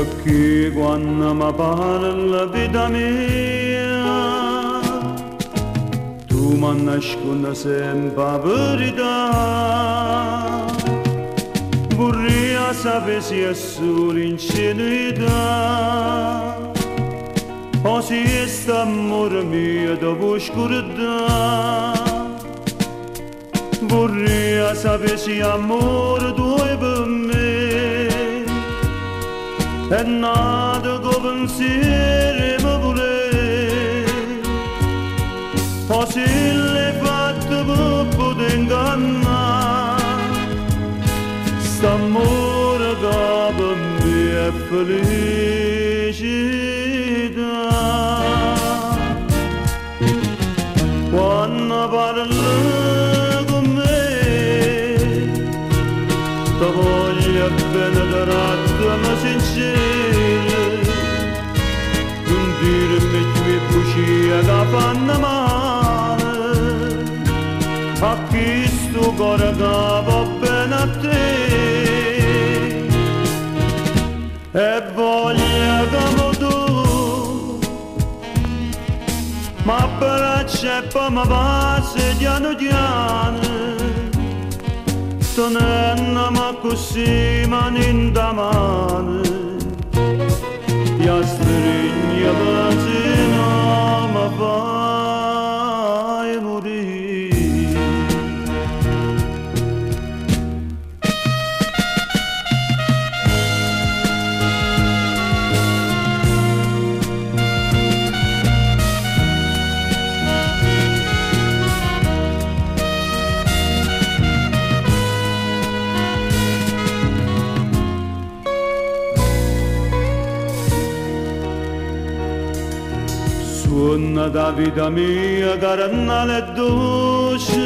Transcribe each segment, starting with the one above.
Perché quando mi parla vita mia Tu mi nascondi sempre verità Vorrei sapere se è solo ingenuità O se è amore mio E nada con pensieri mi vuole O se l'hai fatto per poter ingannare St'amore Bene da ratta ma sincera Non dirmi qui bugie che fanno male A chi sto che va bene a te E voglio come tu Ma braccia e poi mi passa piano piano Tonenna ma così mani in da mano Suona da vita mia carnale e dolce.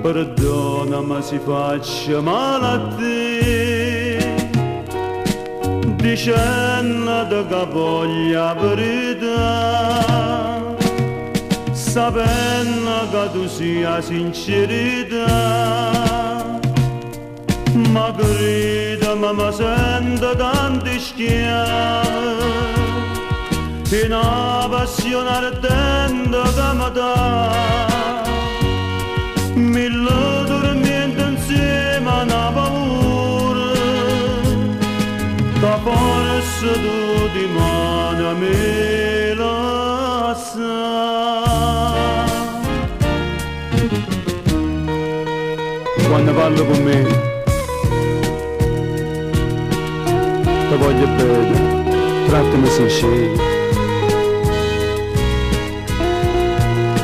Perdona ma si faccia male a te. Dicendo che voglia verità. Sapendo che tu sia sincerità. Ma grida ma mi sento tanti schiavi una passione ardente che mi dà mille dormienti insieme a una paura. Che forse tu di mano me la quando parlo con me ti voglio bene trattami sincero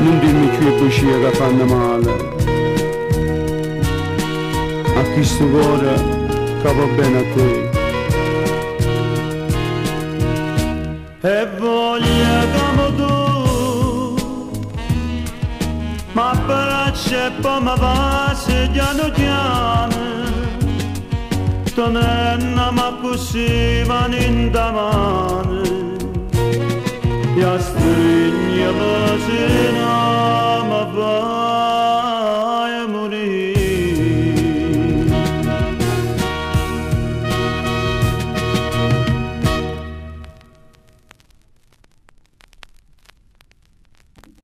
non dirmi qui bugie che fanno male a chi sto cuore che va bene a te e voglio come tu ma braccia e poi mi passa piano piano Tonenna ma così mani in da